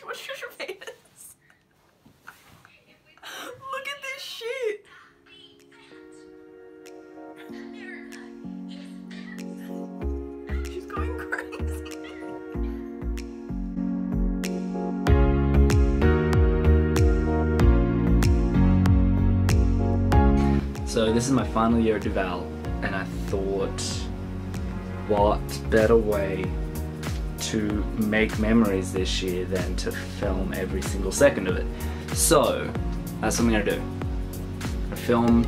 to your face? Look at this shit. She's going crazy. So this is my final year at Duval, and I thought, what better way to make memories this year than to film every single second of it? So that's what I'm gonna do. I film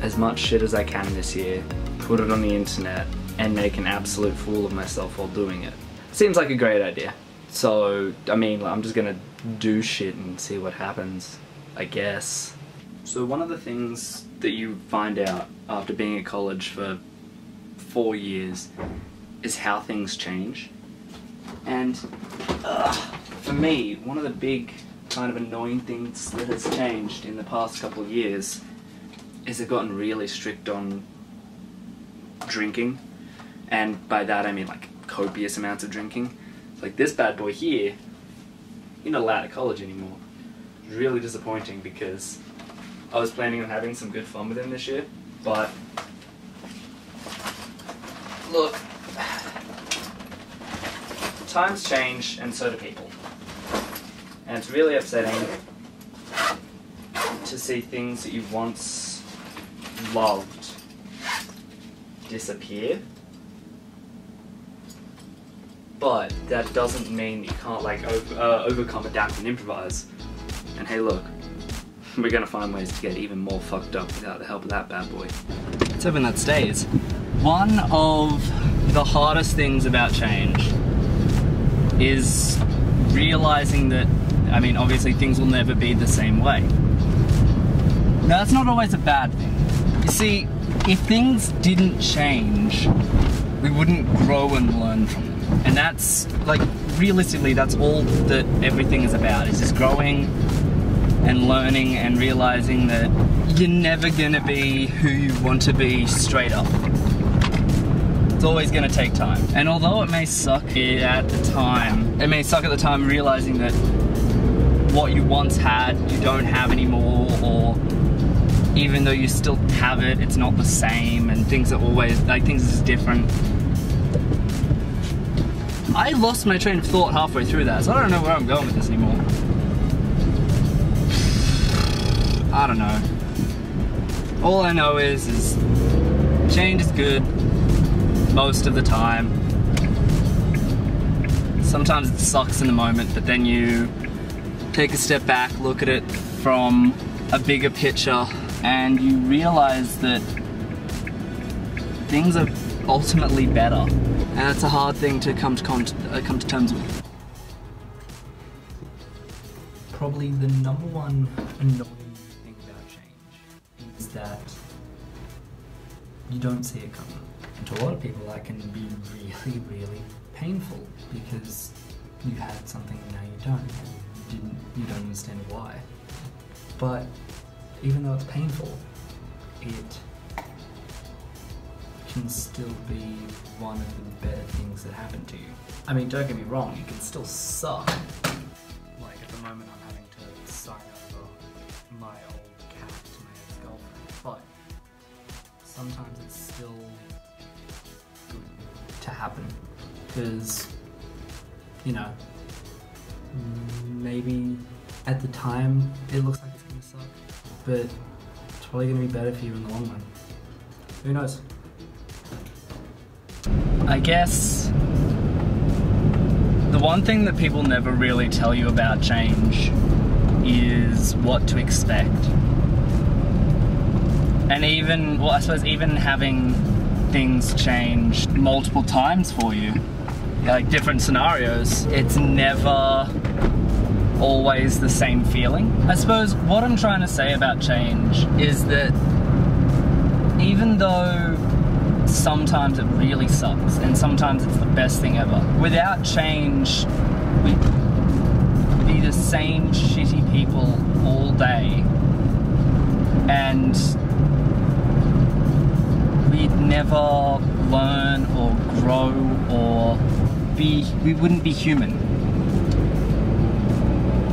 as much shit as I can this year, put it on the internet, and make an absolute fool of myself while doing it. Seems like a great idea. So, I mean, I'm just gonna do shit and see what happens, I guess. So one of the things that you find out after being at college for four years is how things change. And uh, for me, one of the big kind of annoying things that has changed in the past couple of years is I've gotten really strict on drinking. And by that I mean like copious amounts of drinking. Like this bad boy here, you're not allowed at college anymore. It's really disappointing because I was planning on having some good fun with him this year, but look, times change and so do people. And it's really upsetting to see things that you once loved disappear. But that doesn't mean you can't like over, uh, overcome, adapt, and improvise. And hey, look, we're gonna find ways to get even more fucked up without the help of that bad boy. It's hoping that stays. One of the hardest things about change is realizing that, I mean, obviously things will never be the same way. Now, that's not always a bad thing. You see, if things didn't change, we wouldn't grow and learn from them. And that's, like, realistically, that's all that everything is about, is just growing and learning and realizing that you're never gonna be who you want to be straight up. It's always gonna take time. And although it may suck at the time, it may suck at the time realizing that what you once had, you don't have anymore, or even though you still have it, it's not the same, and things are always, like, things is different. I lost my train of thought halfway through that, so I don't know where I'm going with this anymore. I don't know. All I know is, is change is good most of the time. Sometimes it sucks in the moment, but then you take a step back, look at it from a bigger picture, and you realize that things are ultimately better. And that's a hard thing to come to, uh, come to terms with. Probably the number one annoying thing about change is that you don't see it coming. To a lot of people, that can be really, really painful because you had something and now you don't. You didn't. You don't understand why. But even though it's painful, it can still be one of the better things that happen to you. I mean, don't get me wrong, it can still suck. Like at the moment, I'm having to sign over my old cat to my ex-girlfriend, but sometimes it's still to happen because you know maybe at the time it looks like it's gonna suck, but it's probably gonna be better for you in the long run. Who knows? I guess the one thing that people never really tell you about change is what to expect. And even, well, I suppose even having things change multiple times for you, like different scenarios, it's never always the same feeling. I suppose what I'm trying to say about change is that even though sometimes it really sucks and sometimes it's the best thing ever, without change, we'd be the same shitty people all day. And never learn or grow or be, we wouldn't be human.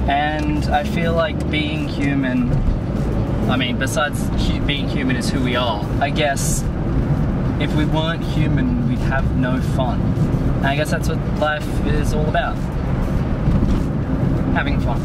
And I feel like being human, I mean, besides hu- being human is who we are, I guess if we weren't human, we'd have no fun. And I guess that's what life is all about having fun.